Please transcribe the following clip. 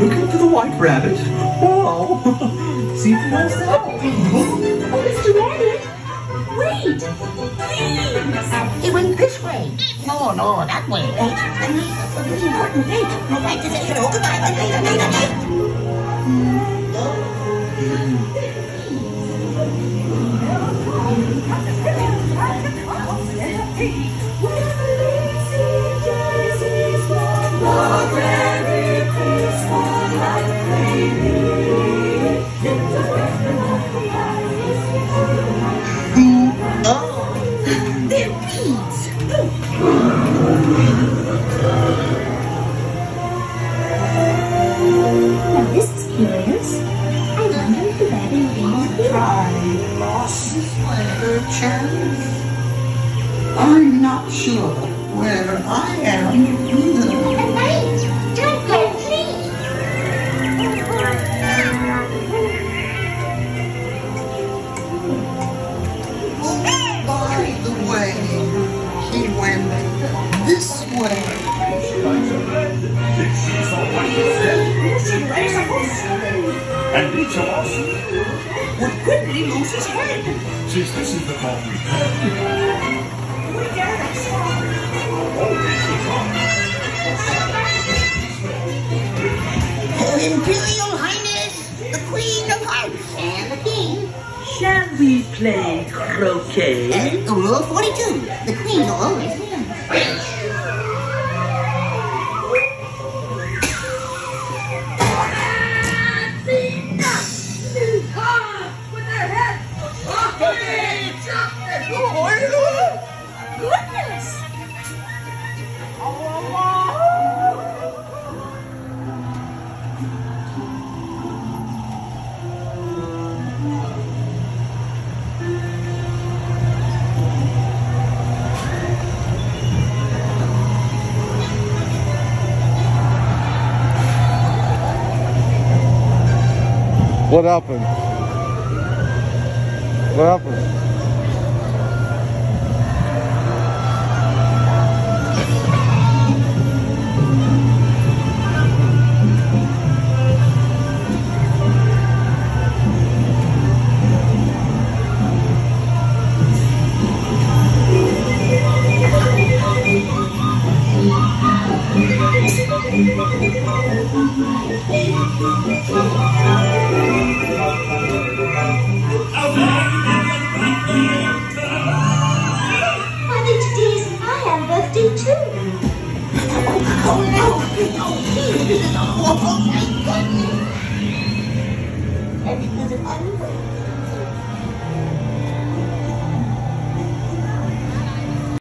Looking for the white rabbit? Well, oh. see for yourself. Oh, Mr. Rabbit! Wait! Please! He went this way. No, no, that way. Wait. Wait. No, right to the Oh, goodbye. Wait, wait, wait, wait. Oh, curious. I wonder if the rabbit beans here. I lost my chance. I'm not sure where I am either. Wait! Don't go, please! By the way, he went this way. She's all right And each of us would quickly lose his head. Since this is the thought we had. Always the thought. Imperial Highness, the Queen of Hearts, and the King. Shall we play croquet? Uh, rule 42, the Queen always wins. What happened? What happened? Oh, my goodness.